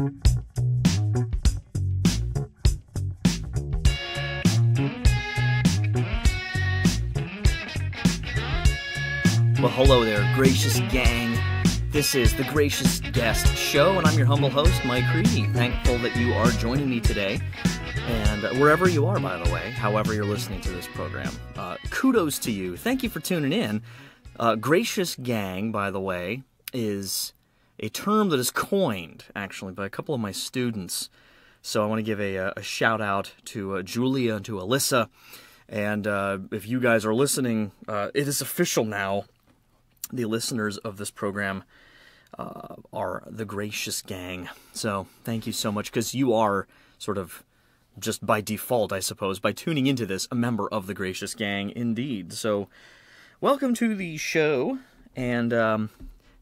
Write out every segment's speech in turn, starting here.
Well, hello there, gracious gang. This is the Gracious Guest Show, and I'm your humble host, Mike Creedy. Thankful that you are joining me today. And wherever you are, by the way, however you're listening to this program, uh, kudos to you. Thank you for tuning in. Uh, gracious gang, by the way, is a term that is coined, actually, by a couple of my students. So I want to give a, a shout out to uh, Julia and to Alyssa. And uh, if you guys are listening, uh, it is official now the listeners of this program uh, are the gracious gang. So thank you so much because you are sort of just by default, I suppose, by tuning into this, a member of the gracious gang indeed. So welcome to the show. And um,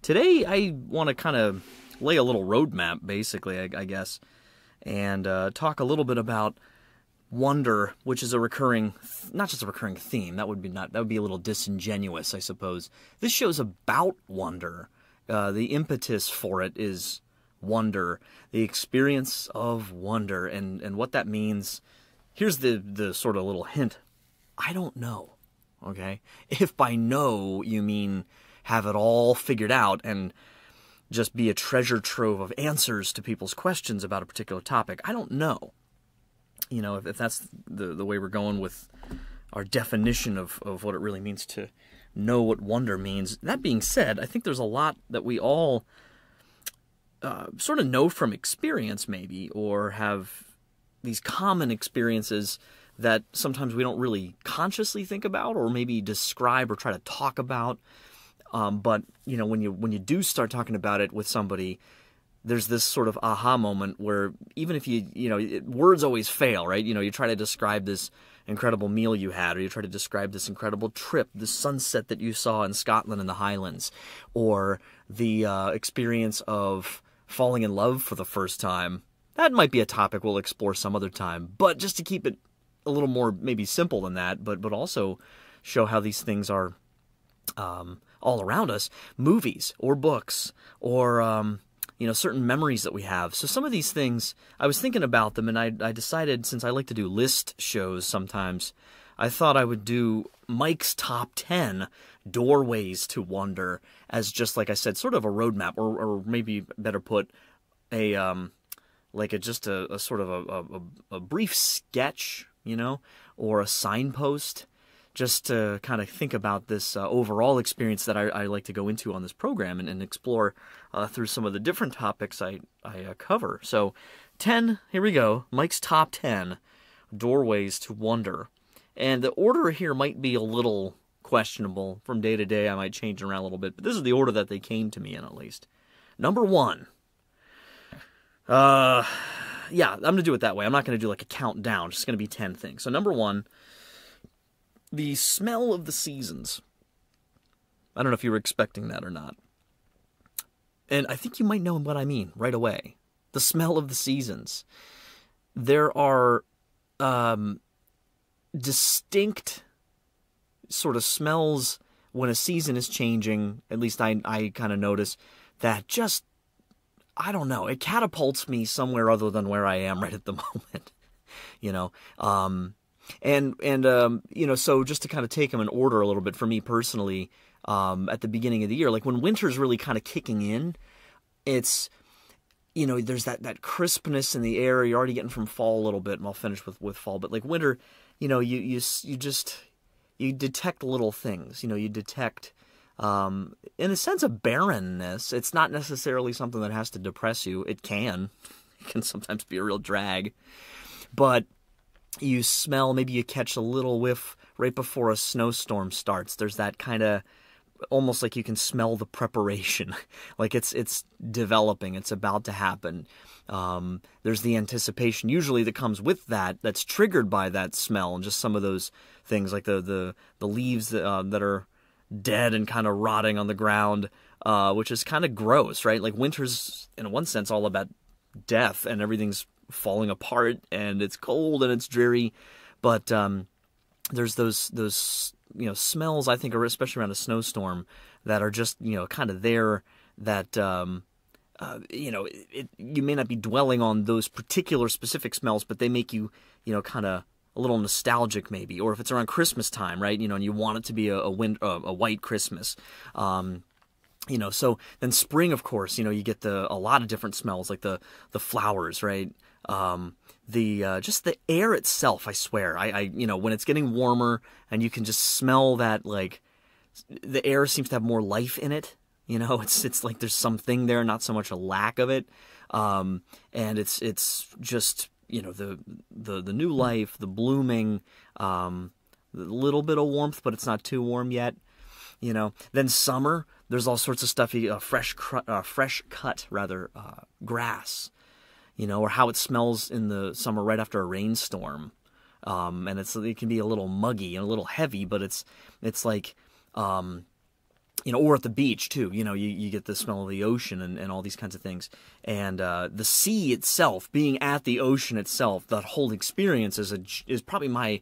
today I want to kind of lay a little roadmap, basically, I, I guess, and uh, talk a little bit about wonder, which is a recurring, not just a recurring theme. That would be not. That would be a little disingenuous, I suppose. This show's about wonder. Uh, the impetus for it is wonder, the experience of wonder, and and what that means. Here's the the sort of little hint. I don't know. Okay, if by no you mean have it all figured out and just be a treasure trove of answers to people's questions about a particular topic, I don't know you know, if, if that's the, the way we're going with our definition of, of what it really means to know what wonder means. That being said, I think there's a lot that we all uh, sort of know from experience, maybe, or have these common experiences that sometimes we don't really consciously think about, or maybe describe or try to talk about. Um, but you know, when you when you do start talking about it with somebody, there's this sort of aha moment where even if you you know it, words always fail right? You know you try to describe this incredible meal you had or you try to describe this incredible trip the sunset that you saw in Scotland in the Highlands or the uh, experience of falling in love for the first time. That might be a topic we'll explore some other time but just to keep it a little more maybe simple than that but but also show how these things are um, all around us movies or books or um, you know certain memories that we have. So some of these things i was thinking about them and i, I decided since i like to do list shows sometimes i thought i would do mike's top 10 doorways to wonder as just like i said sort of a roadmap or, or maybe better put a um like a just a, a sort of a, a, a brief sketch you know or a signpost just to kind of think about this uh, overall experience that I, I, like to go into on this program and, and explore uh, through some of the different topics I, I uh, cover. So, 10, here we go Mike's top 10 doorways to wonder. And the order here might be a little questionable from day to day. I might change around a little bit, but this is the order that they came to me in, at least. Number one. Uh, yeah, I'm going to do it that way. I'm not going to do like a countdown. It's just going to be 10 things. So, number one the smell of the seasons. I don't know if you were expecting that or not. And I think you might know what I mean right away. The smell of the seasons. There are um, distinct sort of smells when a season is changing. At least I, I kind of notice that just, I don't know, it catapults me somewhere other than where I am right at the moment. you know, um, and and um, you know, so just to kind of take them in order a little bit for me personally, um, at the beginning of the year, like when winter's really kind of kicking in, it's you know, there's that that crispness in the air. You're already getting from fall a little bit, and I'll finish with with fall. But like winter, you know, you you you just you detect little things. You know, you detect. Um, in a sense of barrenness, it's not necessarily something that has to depress you. It can, it can sometimes be a real drag, but you smell, maybe you catch a little whiff right before a snowstorm starts. There's that kind of almost like you can smell the preparation, like it's it's developing, it's about to happen. Um, there's the anticipation usually that comes with that, that's triggered by that smell, and just some of those things like the the the leaves that, uh, that are dead and kind of rotting on the ground, uh, which is kind of gross, right? Like winter's in one sense all about death and everything's falling apart and it's cold and it's dreary. But um, there's those those you know smells I think, are especially around a snowstorm, that are just you know kind of there that um, uh, you know, it, it, you may not be dwelling on those particular specific smells, but they make you, you know, kind of a little nostalgic maybe. Or if it's around Christmas time, right? You know, and you want it to be a a, wind, a, a white Christmas. Um, you know, so then spring, of course, you know, you get the a lot of different smells like the the flowers, right? Um, the uh, just the air itself. I swear, I, I you know when it's getting warmer and you can just smell that like the air seems to have more life in it. You know, it's it's like there's something there, not so much a lack of it. Um, and it's it's just you know the the the new life, the blooming, um, little bit of warmth, but it's not too warm yet. You know, then summer. There's all sorts of stuffy, uh, fresh, uh, fresh cut rather uh, grass. You know, or how it smells in the summer right after a rainstorm. Um, and it's it can be a little muggy and a little heavy, but it's it's like um, you know, or at the beach too. You know, you, you get the smell of the ocean and, and all these kinds of things. And uh, the sea itself, being at the ocean itself, that whole experience is a, is probably my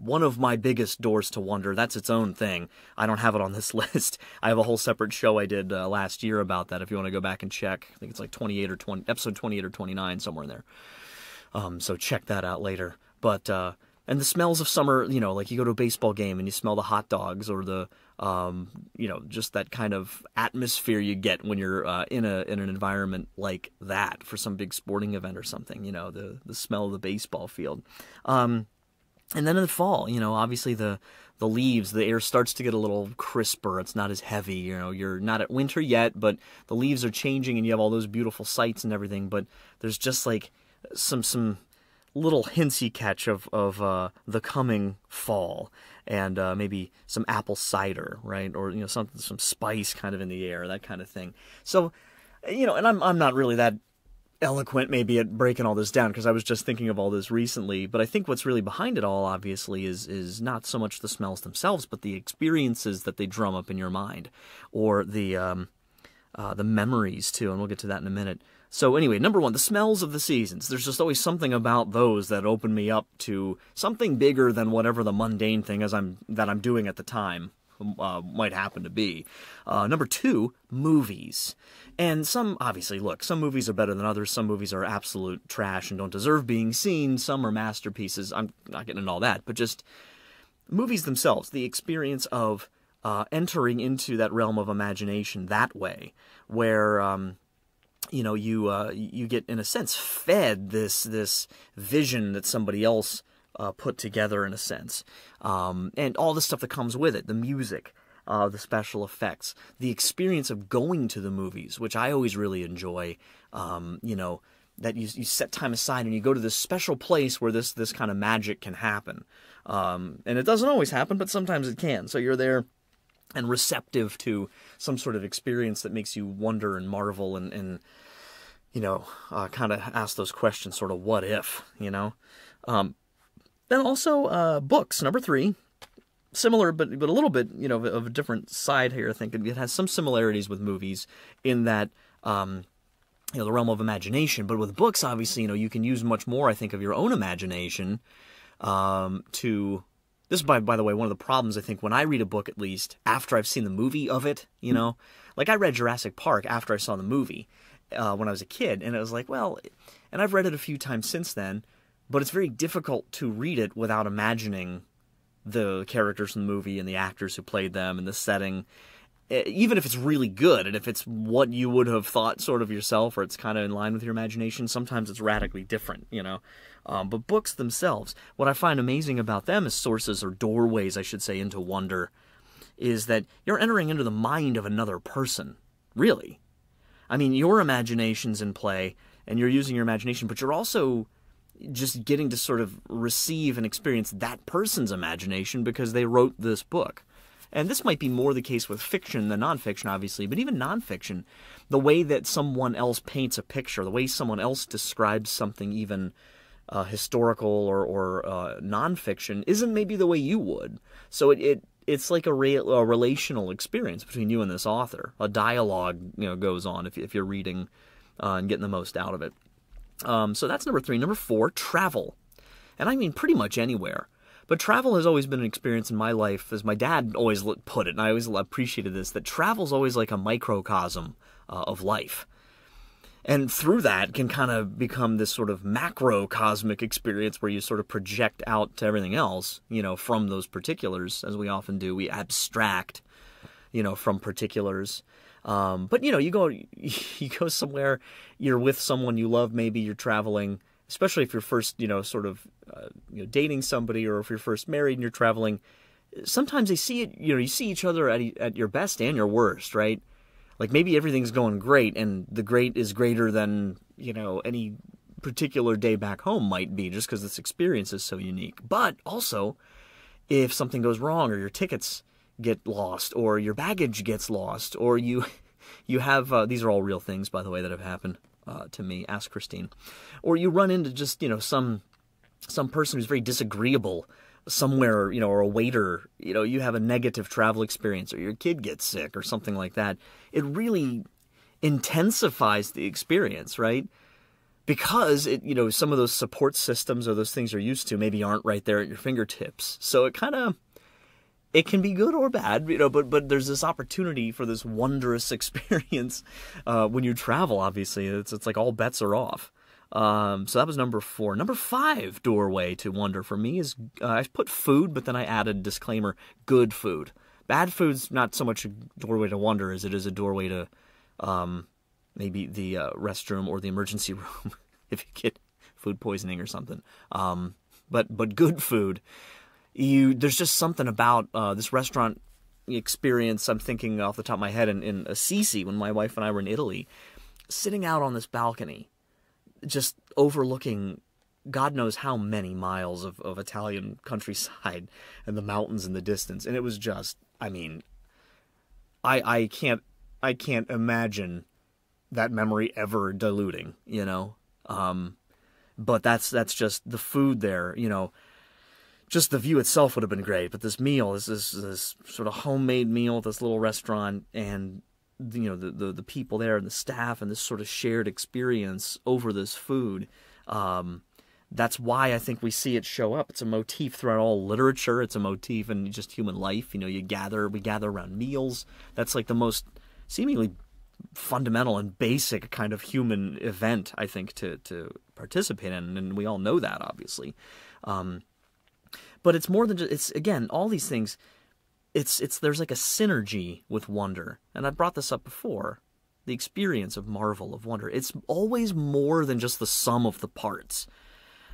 one of my biggest doors to wonder. That's its own thing. I don't have it on this list. I have a whole separate show I did uh, last year about that. If you want to go back and check, I think it's like 28 or 20, episode 28 or 29 somewhere in there. Um, so check that out later. But uh, and the smells of summer, you know, like you go to a baseball game and you smell the hot dogs or the um, you know, just that kind of atmosphere you get when you're uh, in a in an environment like that for some big sporting event or something. You know, the the smell of the baseball field. Um, and then in the fall, you know, obviously the the leaves, the air starts to get a little crisper. It's not as heavy. You know, you're not at winter yet, but the leaves are changing, and you have all those beautiful sights and everything. But there's just like some some little hints you catch of of uh, the coming fall, and uh, maybe some apple cider, right, or you know something some spice kind of in the air, that kind of thing. So, you know, and I'm I'm not really that eloquent maybe at breaking all this down because I was just thinking of all this recently. But I think what's really behind it all, obviously, is is not so much the smells themselves, but the experiences that they drum up in your mind, or the um, uh, the memories too. And we'll get to that in a minute. So anyway, number one, the smells of the seasons. There's just always something about those that open me up to something bigger than whatever the mundane thing is I'm that I'm doing at the time uh, might happen to be. Uh, number two, movies. And some, obviously, look, some movies are better than others. Some movies are absolute trash and don't deserve being seen. Some are masterpieces. I'm not getting into all that, but just movies themselves, the experience of uh, entering into that realm of imagination that way, where um, you know you uh, you get in a sense fed this this vision that somebody else uh, put together in a sense, um, and all the stuff that comes with it, the music. Uh, the special effects, the experience of going to the movies, which I always really enjoy. Um, you know, that you, you set time aside and you go to this special place where this this kind of magic can happen. Um, and it doesn't always happen, but sometimes it can. So you're there and receptive to some sort of experience that makes you wonder and marvel and, and you know, uh, kind of ask those questions, sort of what if, you know. Um, then also uh, books, number three, similar but but a little bit, you know, of a different side here. I think it has some similarities with movies in that. Um, you know the realm of imagination, but with books, obviously, you know you can use much more. I think of your own imagination um, to this is by by the way one of the problems I think when I read a book at least after I've seen the movie of it, you know, like I read Jurassic Park after I saw the movie, uh, when I was a kid, and it was like, well, and I've read it a few times since then, but it's very difficult to read it without imagining the characters in the movie and the actors who played them and the setting. Even if it's really good and if it's what you would have thought sort of yourself or it's kind of in line with your imagination, sometimes it's radically different, you know. Um, but books themselves, what I find amazing about them as sources or doorways, I should say, into wonder, is that you're entering into the mind of another person, really. I mean, your imagination's in play and you're using your imagination, but you're also just getting to sort of receive and experience that person's imagination because they wrote this book. And this might be more the case with fiction than nonfiction, obviously, but even nonfiction, the way that someone else paints a picture, the way someone else describes something, even uh, historical or, or uh, nonfiction, isn't maybe the way you would. So it, it it's like a, re- a relational experience between you and this author. A dialogue, you know, goes on if, if you're reading uh, and getting the most out of it. Um, so that's number three. Number four, travel, and I mean pretty much anywhere. But travel has always been an experience in my life, as my dad always put it, and I always appreciated this. That travel's always like a microcosm uh, of life. and through that can kind of become this sort of macro cosmic experience where you sort of project out to everything else, you know, from those particulars, as we often do. We abstract, you know, from particulars. Um, but you know, you go you go somewhere, you're with someone you love. Maybe you're traveling, especially if you're first, you know, sort of, uh, you know, dating somebody, or if you're first married and you're traveling. Sometimes they see it. You know, you see each other at at your best and your worst, right? like maybe everything's going great and the great is greater than you know any particular day back home might be just because this experience is so unique but also if something goes wrong or your tickets get lost or your baggage gets lost or you you have uh, these are all real things by the way that have happened uh, to me ask christine or you run into just you know some some person who's very disagreeable somewhere, you know, or a waiter, you know, you have a negative travel experience or your kid gets sick or something like that, it really intensifies the experience, right? Because it, you know, some of those support systems or those things you're used to maybe aren't right there at your fingertips. So it kind of it can be good or bad, you know, but but there's this opportunity for this wondrous experience uh, when you travel. Obviously, it's it's like all bets are off. Um, so that was number four. Number five doorway to wonder for me is uh, I put food, but then I added disclaimer: good food. Bad food's not so much a doorway to wonder as it is a doorway to um, maybe the uh, restroom or the emergency room if you get food poisoning or something. Um, but but good food, you there's just something about uh, this restaurant experience. I'm thinking off the top of my head in, in Assisi when my wife and I were in Italy, sitting out on this balcony just overlooking God knows how many miles of, of Italian countryside and the mountains in the distance. And it was just, I mean, I I can't I can't imagine that memory ever diluting, you know. Um, but that's that's just the food there, you know. Just the view itself would have been great, but this meal, this this, this sort of homemade meal at this little restaurant, and you know the, the, the people there and the staff and this sort of shared experience over this food. Um, that's why I think we see it show up. It's a motif throughout all literature. It's a motif in just human life. You know, you gather, we gather around meals. That's like the most seemingly fundamental and basic kind of human event, I think, to to participate in, and we all know that, obviously. Um, but it's more than just. It's again all these things it's it's there's like a synergy with wonder. And i brought this up before the experience of marvel of wonder. It's always more than just the sum of the parts.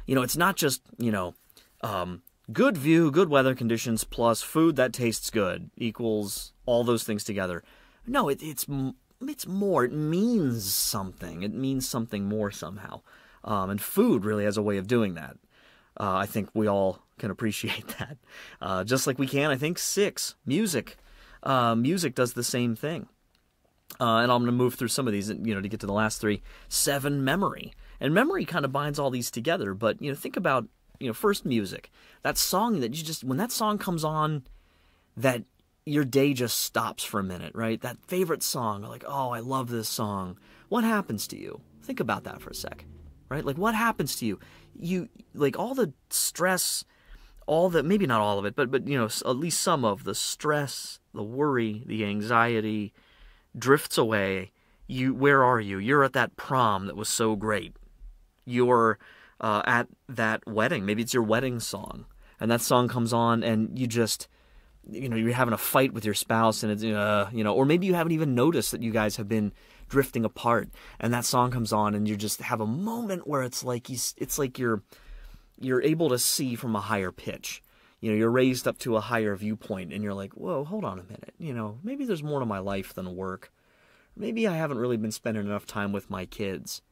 You know it's not just you know um, good view good weather conditions plus food that tastes good equals all those things together. No it, it's it's more. It means something. It means something more somehow. Um, and food really has a way of doing that uh, I think we all can appreciate that. Uh, just like we can, I think, six, music. Uh, music does the same thing. Uh, and I'm going to move through some of these, you know, to get to the last three. Seven, memory. And memory kind of binds all these together. But, you know, think about, you know, first music. That song that you just, when that song comes on, that your day just stops for a minute, right? That favorite song, like, oh, I love this song. What happens to you? Think about that for a sec, right? Like, what happens to you? you like all the stress all the maybe not all of it but but you know at least some of the stress the worry the anxiety drifts away. You where are you? You're at that prom that was so great. You're uh, at that wedding. Maybe it's your wedding song. And that song comes on and you just you know you're having a fight with your spouse and it's uh, you know or maybe you haven't even noticed that you guys have been drifting apart and that song comes on and you just have a moment where it's like it's like you're you're able to see from a higher pitch. You know you're raised up to a higher viewpoint and you're like whoa hold on a minute. You know maybe there's more to my life than work. Maybe i haven't really been spending enough time with my kids.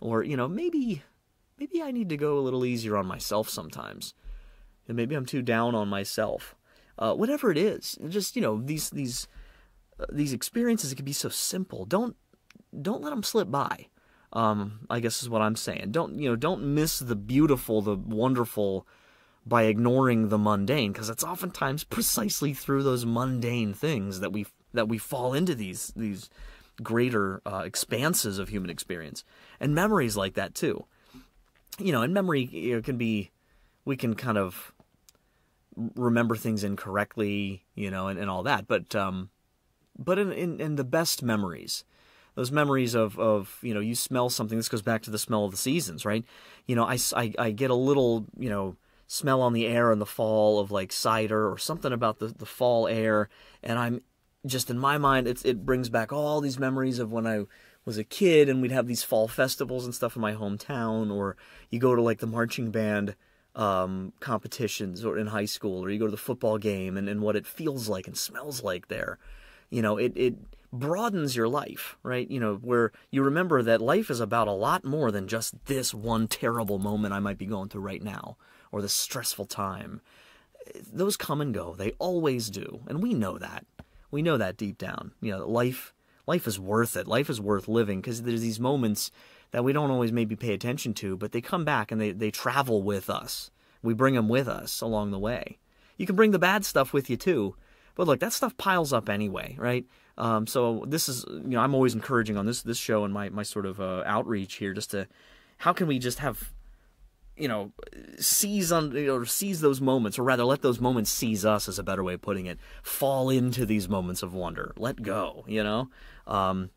Or you know maybe maybe i need to go a little easier on myself sometimes. And maybe i'm too down on myself. Uh, whatever it is just you know these these uh, these experiences it can be so simple. Don't don't let them slip by. Um, I guess is what I'm saying. Don't you know? Don't miss the beautiful, the wonderful, by ignoring the mundane, because it's oftentimes precisely through those mundane things that we that we fall into these these greater uh, expanses of human experience and memories like that too. You know, and memory you know, can be we can kind of remember things incorrectly, you know, and, and all that. But um, but in, in, in the best memories, those memories of of you know you smell something. This goes back to the smell of the seasons, right? You know, I I, I get a little you know smell on the air in the fall of like cider or something about the the fall air, and I'm just in my mind it's it brings back all these memories of when I was a kid and we'd have these fall festivals and stuff in my hometown or you go to like the marching band um, competitions or in high school or you go to the football game and, and what it feels like and smells like there you know it, it broadens your life right you know where you remember that life is about a lot more than just this one terrible moment i might be going through right now or this stressful time those come and go they always do and we know that we know that deep down you know life life is worth it. Life is worth living because there's these moments that we don't always maybe pay attention to, but they come back and they, they travel with us. We bring them with us along the way. You can bring the bad stuff with you too, but look, that stuff piles up anyway, right? Um, so this is, you know, I'm always encouraging on this this show and my my sort of uh, outreach here, just to how can we just have you know, seize on you know, seize those moments, or rather, let those moments seize us. Is a better way of putting it. Fall into these moments of wonder. Let go. You know. Um,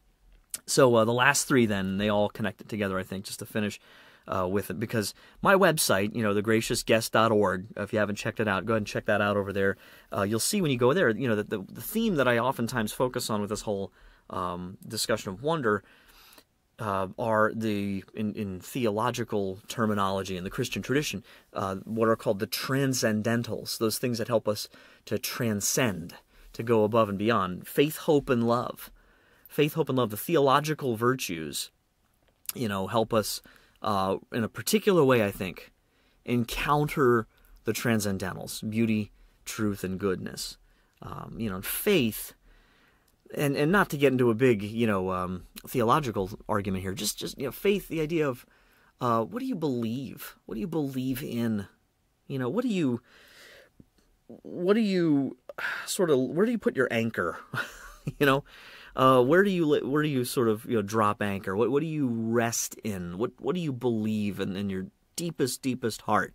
so uh, the last three, then they all connected together. I think just to finish. Uh, with it because my website, you know, thegraciousguest.org, if you haven't checked it out, go ahead and check that out over there. Uh, you'll see when you go there, you know, that the, the theme that I oftentimes focus on with this whole um, discussion of wonder uh, are the in, in, theological terminology in the Christian tradition uh, what are called the transcendentals, those things that help us to transcend, to go above and beyond. Faith, hope, and love. Faith, hope, and love. The theological virtues, you know, help us uh, in a particular way. I think encounter the transcendentals: beauty, truth, and goodness. Um, you know, faith and and not to get into a big you know um, theological argument here, just just you know faith, the idea of uh, what do you believe? What do you believe in? You know, what do you what do you sort of where do you put your anchor? you know, uh, where do you where do you sort of you know drop anchor? What what do you rest in? What what do you believe in, in your deepest deepest heart?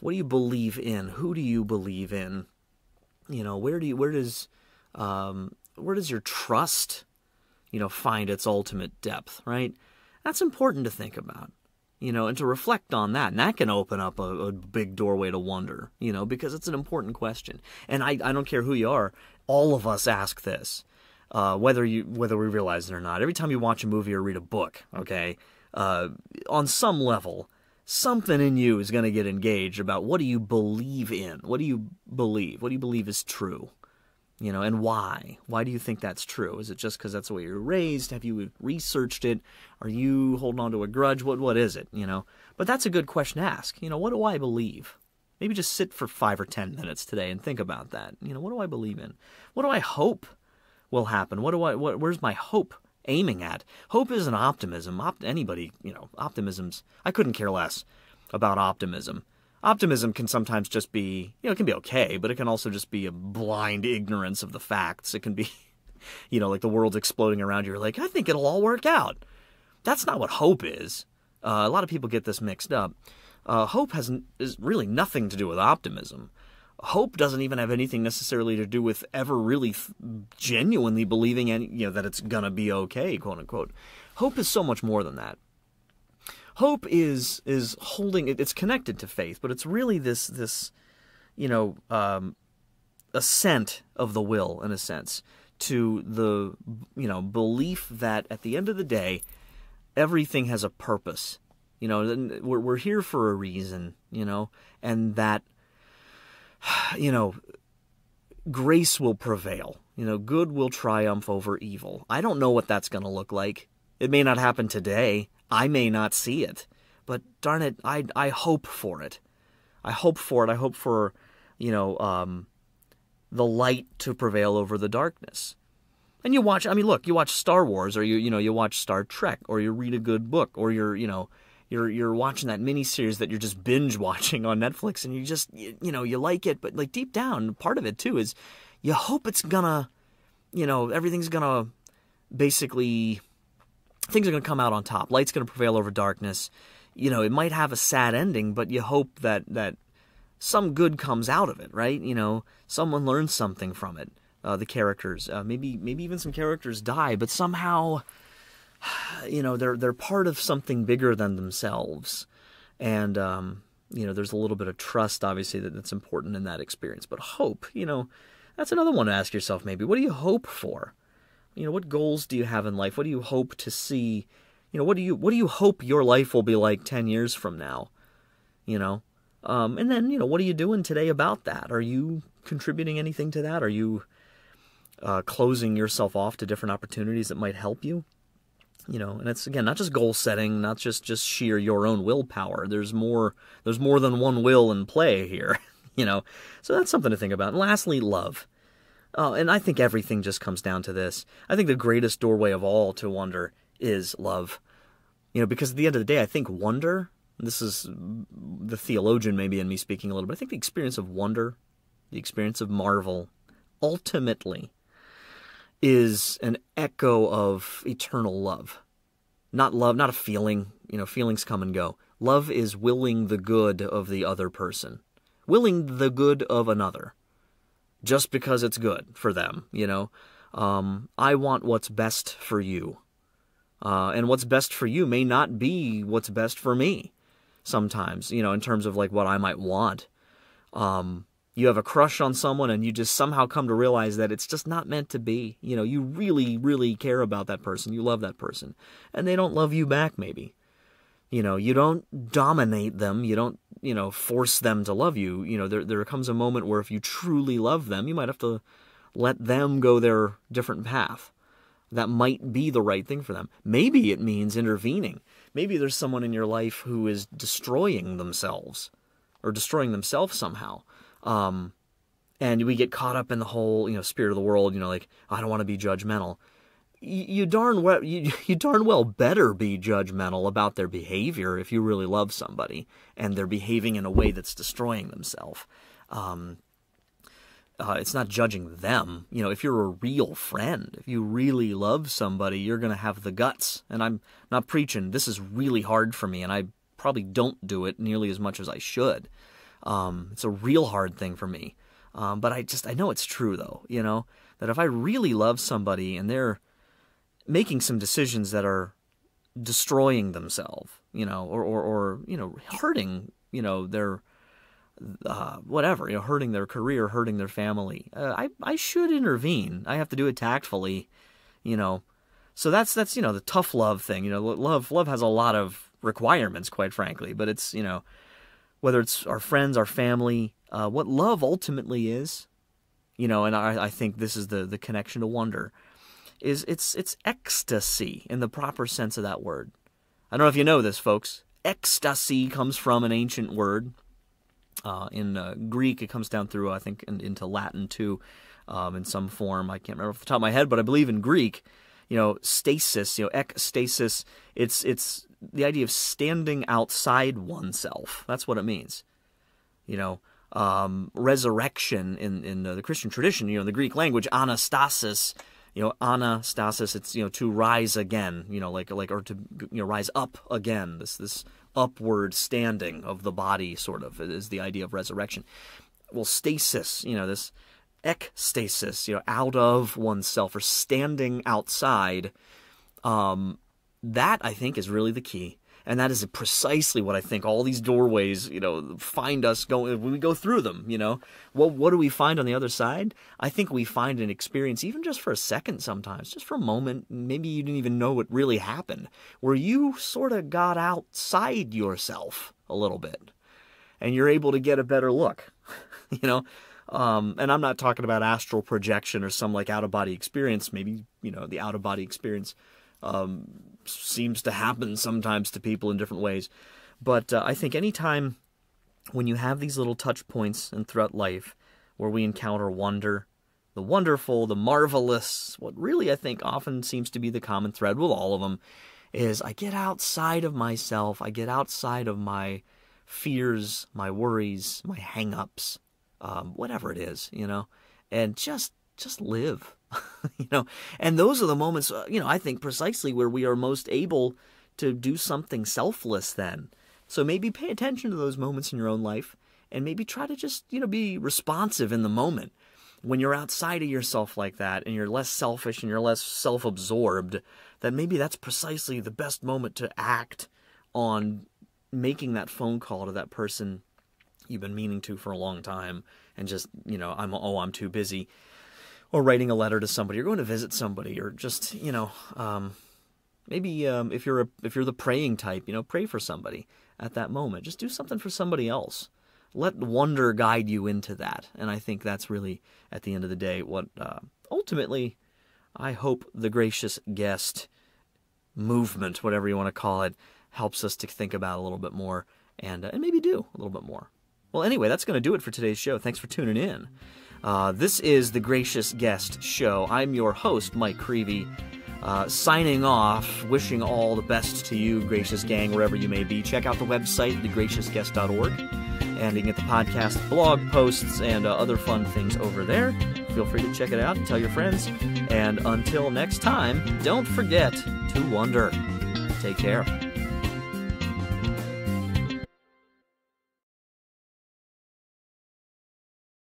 What do you believe in? Who do you believe in? You know, where do you where does um, where does your trust, you know, find its ultimate depth, right? That's important to think about, you know, and to reflect on that. And that can open up a, a big doorway to wonder, you know, because it's an important question. And I, I don't care who you are, all of us ask this. Uh, whether you whether we realize it or not, every time you watch a movie or read a book, okay, uh, on some level, something in you is going to get engaged about what do you believe in? What do you believe? What do you believe is true? you know, and why? Why do you think that's true? Is it just because that's the way you're raised? Have you researched it? Are you holding on to a grudge? What what is it? You know, but that's a good question to ask. You know, what do I believe? Maybe just sit for five or ten minutes today and think about that. You know, what do I believe in? What do I hope will happen? What do I? What, where's my hope aiming at? Hope isn't optimism. Op- anybody, you know, optimism's. I couldn't care less about optimism optimism can sometimes just be, you know, it can be okay, but it can also just be a blind ignorance of the facts. It can be, you know, like the world's exploding around you. You're like, I think it'll all work out. That's not what hope is. Uh, a lot of people get this mixed up. Uh, hope has is really nothing to do with optimism. Hope doesn't even have anything necessarily to do with ever really genuinely believing any, you know, that it's gonna be okay, quote unquote. Hope is so much more than that hope is is holding it's connected to faith but it's really this this you know um, of the will in a sense to the you know belief that at the end of the day everything has a purpose you know we're, we're here for a reason you know and that you know grace will prevail you know good will triumph over evil i don't know what that's going to look like it may not happen today I may not see it, but darn it, I I hope for it. I hope for it. I hope for, you know, um, the light to prevail over the darkness. And you watch. I mean, look, you watch Star Wars, or you you know you watch Star Trek, or you read a good book, or you're you know you're you're watching that miniseries that you're just binge watching on Netflix, and you just you, you know you like it, but like deep down, part of it too is you hope it's gonna, you know, everything's gonna basically things are to come out on top. Light's to prevail over darkness. You know, it might have a sad ending, but you hope that that some good comes out of it, right? You know, someone learns something from it. uh, the characters. Uh, maybe maybe even some characters die, but somehow, you know, they're they're part of something bigger than themselves, and um, you know, there's a little bit of trust, obviously, that, that's important in that experience. But hope, you know, that's another one to ask yourself. Maybe what do you hope for? You know, what goals do you have in life? What do you hope to see? You know, what do you what do you hope your life will be like ten years from now? You know, um, and then you know, what are you doing today about that? Are you contributing anything to that? Are you uh, closing yourself off to different opportunities that might help you? You know, and it's again not just goal setting, not just just sheer your own willpower. There's more. There's more than one will in play here. you know, so that's something to think about. And lastly, love. Uh, and I think everything just comes down to this. I think the greatest doorway of all to wonder is love. You know, because at the end of the day, I think wonder, this is the theologian maybe in me speaking a little bit, I think the experience of wonder, the experience of marvel, ultimately is an echo of eternal love. Not love, not a feeling. You know, feelings come and go. Love is willing the good of the other person, willing the good of another just because it's good for them, you know. Um, I want what's best for you. Uh, and what's best for you may not be what's best for me sometimes, you know, in terms of like what I might want. Um, you have a crush on someone and you just somehow come to realize that it's just not meant to be. You know, you really, really care about that person. You love that person. And they don't love you back, maybe. You know, you don't dominate them. You don't, you know, force them to love you. You know, there there comes a moment where if you truly love them, you might have to let them go their different path. That might be the right thing for them. Maybe it means intervening. Maybe there's someone in your life who is destroying themselves or destroying themselves somehow. Um, and we get caught up in the whole, you know, spirit of the world, you know, like, I don't want to be judgmental you darn well you, you darn well better be judgmental about their behavior if you really love somebody and they're behaving in a way that's destroying themselves. Um, uh, it's not judging them. You know, if you're a real friend, if you really love somebody, you're going to have the guts. And I'm not preaching. This is really hard for me, and I probably don't do it nearly as much as I should. Um, it's a real hard thing for me. Um, but I just, I know it's true, though, you know, that if I really love somebody and they're, making some decisions that are destroying themselves, you know, or, or, or you know, hurting, you know, their uh, whatever, you know, hurting their career, hurting their family. Uh, I I should intervene. I have to do it tactfully, you know. So that's that's you know the tough love thing. You know, love love has a lot of requirements, quite frankly. But it's you know whether it's our friends, our family, uh, what love ultimately is, you know. And I I think this is the the connection to wonder is it's it's ecstasy in the proper sense of that word. I don't know if you know this, folks. Ecstasy comes from an ancient word. Uh, in uh, Greek, it comes down through, I think, in, into Latin too, um, in some form. I can't remember off the top of my head, but I believe in Greek, you know, stasis, you know, ekstasis. It's it's the idea of standing outside oneself. That's what it means. You know, um, resurrection in in uh, the Christian tradition. You know, in the Greek language, anastasis you know anastasis it's you know to rise again you know like like or to you know rise up again this this upward standing of the body sort of is the idea of resurrection well stasis you know this ekstasis you know out of oneself or standing outside um that i think is really the key and that is precisely what I think all these doorways, you know, find us going when we go through them, you know. Well, what do we find on the other side? I think we find an experience, even just for a second sometimes, just for a moment, maybe you didn't even know what really happened, where you sort of got outside yourself a little bit. And you're able to get a better look, you know. Um, and I'm not talking about astral projection or some like out of body experience. Maybe, you know, the out of body experience um, seems to happen sometimes to people in different ways. But uh, I think anytime when you have these little touch points and throughout life where we encounter wonder, the wonderful, the marvelous, what really I think often seems to be the common thread with all of them is I get outside of myself, I get outside of my fears, my worries, my hang-ups, um, whatever it is, you know, and just just live. you know, and those are the moments, uh, you know, I think precisely where we are most able to do something selfless then. So maybe pay attention to those moments in your own life and maybe try to just, you know, be responsive in the moment. when you're outside of yourself like that and you're less selfish and you're less self absorbed, that maybe that's precisely the best moment to act on making that phone call to that person you've been meaning to for a long time and just, you know, I'm, oh, I'm too busy. Or writing a letter to somebody, or going to visit somebody, or just, you know, um, maybe um, if you're a, if you're the praying type, you know, pray for somebody at that moment. Just do something for somebody else let wonder guide you into that. And I think that's really, at the end of the day, what uh, ultimately I hope the gracious guest movement, whatever you want to call it, helps us to think about a little bit more and, uh, and maybe do a little bit more. Well, anyway, that's going to do it for today's show. Thanks for tuning in. Uh, this is the Gracious Guest Show. I'm your host, Mike Creevy, uh, signing off, wishing all the best to you, Gracious Gang, wherever you may be. Check out the website, thegraciousguest.org and you can get the podcast, blog posts, and uh, other fun things over there. Feel free to check it out and tell your friends. And until next time, don't forget to wonder. Take care.